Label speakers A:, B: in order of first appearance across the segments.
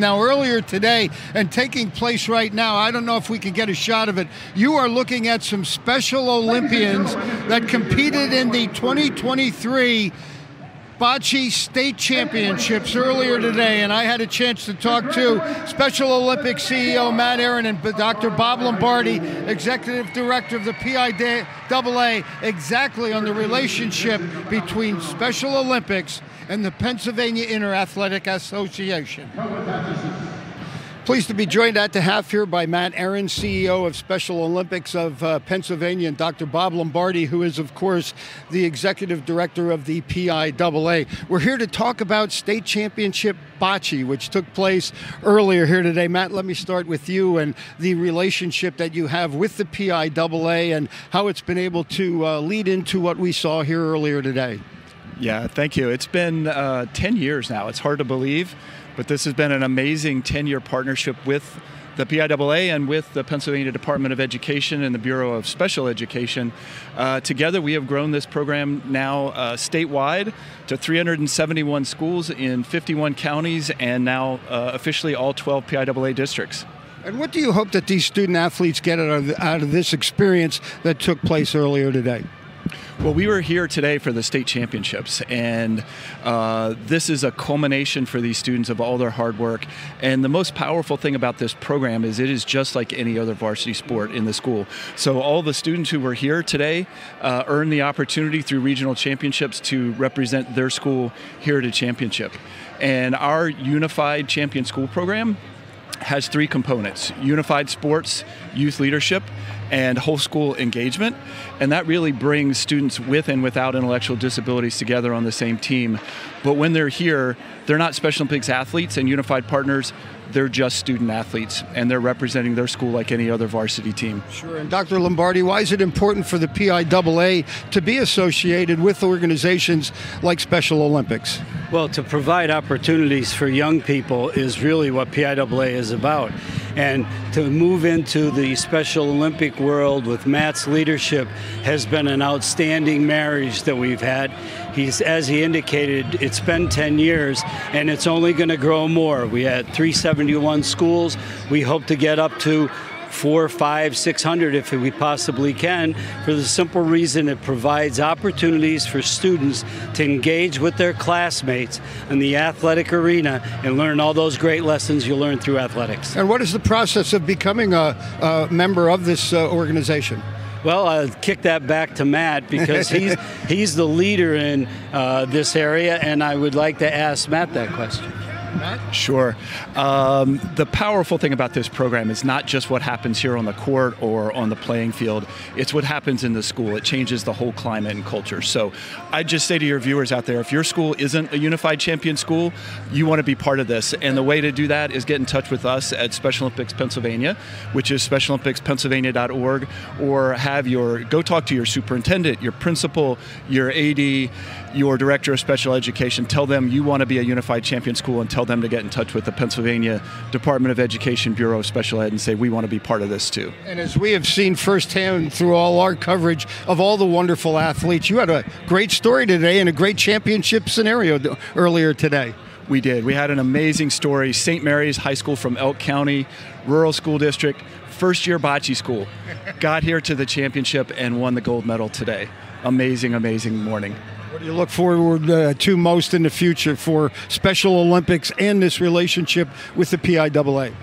A: Now, earlier today, and taking place right now, I don't know if we can get a shot of it. You are looking at some Special Olympians that competed in the 2023 Bocce State Championships earlier today, and I had a chance to talk to Special Olympics CEO Matt Aaron and Dr. Bob Lombardi, Executive Director of the PIAA, exactly on the relationship between Special Olympics and the Pennsylvania Interathletic Association. Pleased to be joined at the half here by Matt Aaron, CEO of Special Olympics of uh, Pennsylvania, and Dr. Bob Lombardi, who is, of course, the executive director of the PIAA. We're here to talk about state championship bocce, which took place earlier here today. Matt, let me start with you and the relationship that you have with the PIAA and how it's been able to uh, lead into what we saw here earlier today.
B: Yeah, thank you. It's been uh, 10 years now. It's hard to believe, but this has been an amazing 10 year partnership with the PIAA and with the Pennsylvania Department of Education and the Bureau of Special Education. Uh, together, we have grown this program now uh, statewide to 371 schools in 51 counties and now uh, officially all 12 PIAA districts.
A: And what do you hope that these student athletes get out of, out of this experience that took place earlier today?
B: Well, we were here today for the state championships, and uh, this is a culmination for these students of all their hard work. And the most powerful thing about this program is it is just like any other varsity sport in the school. So, all the students who were here today uh, earned the opportunity through regional championships to represent their school here at a championship. And our unified champion school program has three components unified sports, youth leadership, and whole school engagement. And that really brings students with and without intellectual disabilities together on the same team. But when they're here, they're not Special Olympics athletes and unified partners they're just student athletes and they're representing their school like any other varsity team.
A: Sure. And Dr. Lombardi, why is it important for the PIAA to be associated with organizations like Special Olympics?
C: Well, to provide opportunities for young people is really what PIAA is about. And to move into the Special Olympic world with Matt's leadership has been an outstanding marriage that we've had. He's, as he indicated, it's been 10 years and it's only going to grow more. We had 371 schools. We hope to get up to four, five, six hundred if we possibly can, for the simple reason it provides opportunities for students to engage with their classmates in the athletic arena and learn all those great lessons you learn through athletics.
A: And what is the process of becoming a, a member of this uh, organization?
C: Well, I'll kick that back to Matt because he's he's the leader in uh, this area, and I would like to ask Matt that question.
B: Matt? Sure. Um, the powerful thing about this program is not just what happens here on the court or on the playing field, it's what happens in the school. It changes the whole climate and culture. So I'd just say to your viewers out there if your school isn't a unified champion school, you want to be part of this. And the way to do that is get in touch with us at Special Olympics Pennsylvania, which is specialolympicspennsylvania.org, or have your go talk to your superintendent, your principal, your AD, your director of special education. Tell them you want to be a unified champion school and tell tell them to get in touch with the Pennsylvania Department of Education Bureau of Special Ed and say we want to be part of this too.
A: And as we have seen firsthand through all our coverage of all the wonderful athletes, you had a great story today and a great championship scenario earlier today.
B: We did. We had an amazing story. St. Mary's High School from Elk County, rural school district, first year bocce school, got here to the championship and won the gold medal today. Amazing, amazing morning.
A: What do you look forward uh, to most in the future for Special Olympics and this relationship with the PIAA?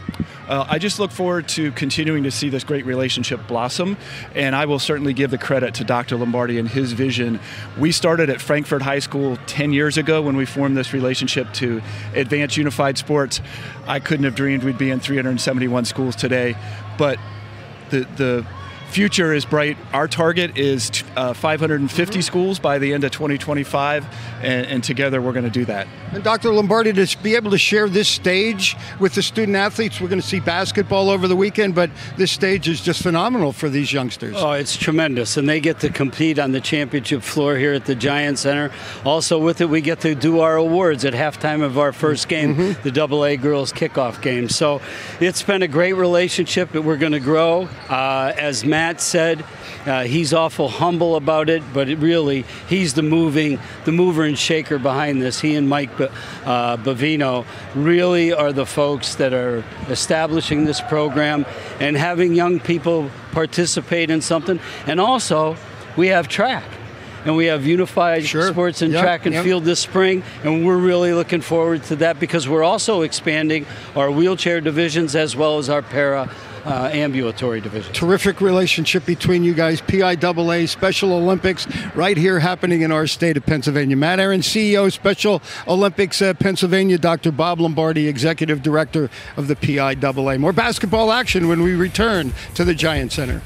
B: Uh, I just look forward to continuing to see this great relationship blossom, and I will certainly give the credit to Dr. Lombardi and his vision. We started at Frankford High School 10 years ago when we formed this relationship to advance unified sports. I couldn't have dreamed we'd be in 371 schools today, but the, the future is bright. Our target is uh, 550 schools by the end of 2025, and, and together we're going to do that.
A: And Dr. Lombardi, to be able to share this stage with the student athletes, we're going to see basketball over the weekend, but this stage is just phenomenal for these youngsters.
C: Oh, it's tremendous, and they get to compete on the championship floor here at the Giant Center. Also, with it, we get to do our awards at halftime of our first game, mm-hmm. the Double A girls kickoff game. So it's been a great relationship that we're going to grow uh, as Matt Matt said, uh, he's awful humble about it, but it really he's the moving, the mover and shaker behind this. He and Mike uh, Bavino really are the folks that are establishing this program and having young people participate in something. And also, we have track and we have unified
A: sure.
C: sports and
A: yep,
C: track and
A: yep.
C: field this spring, and we're really looking forward to that because we're also expanding our wheelchair divisions as well as our para. Uh, ambulatory division.
A: Terrific relationship between you guys. PIAA Special Olympics right here happening in our state of Pennsylvania. Matt Aaron, CEO, Special Olympics uh, Pennsylvania. Dr. Bob Lombardi, Executive Director of the PIAA. More basketball action when we return to the Giant Center.